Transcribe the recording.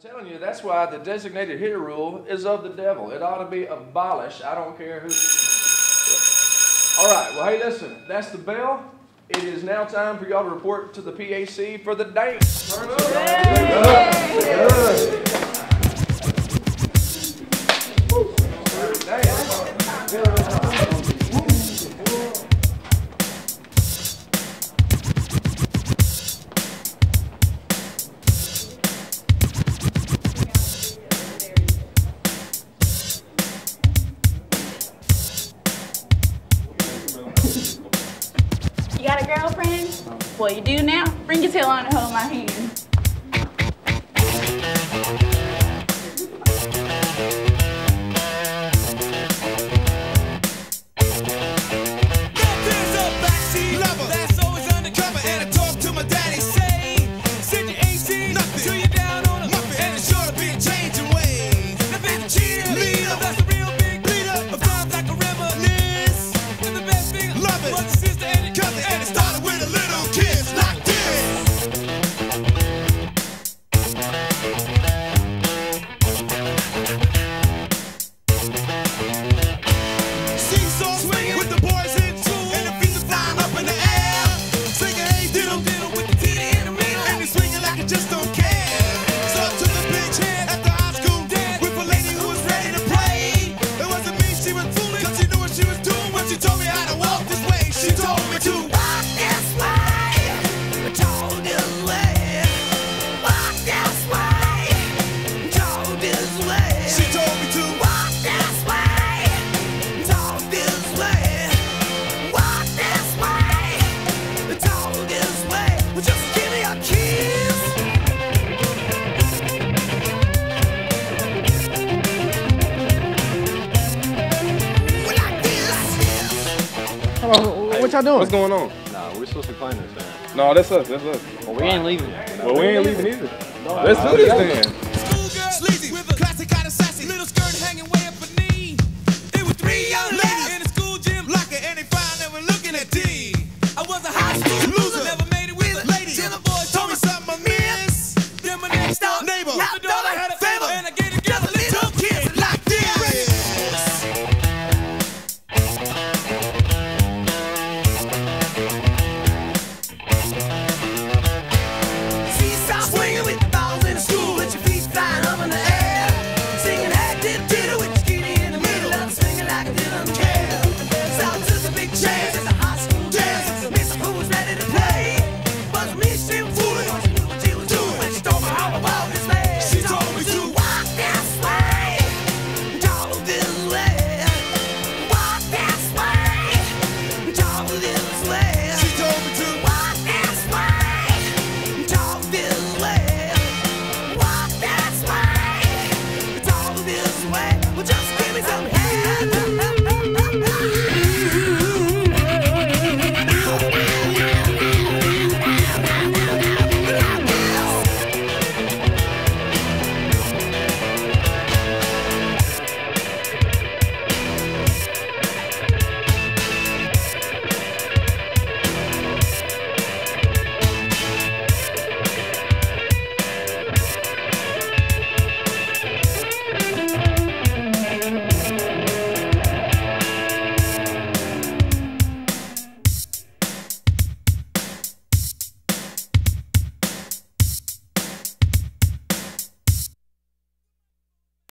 telling you, that's why the designated hitter rule is of the devil. It ought to be abolished. I don't care who. All right, well, hey, listen, that's the bell. It is now time for y'all to report to the PAC for the dance. Yay. Yay. Yay. You got a girlfriend? Well, you do now. Bring your tail on and hold my hand. two. y'all doing? What's going on? Nah, we're supposed to climb this thing. No, that's us. That's us. Well, we ain't leaving. Well, we ain't leaving either. Let's do this then. Schoolgirl, sleazy, with a classic, got a sassy, little skirt hanging this way. Well, just give me some help.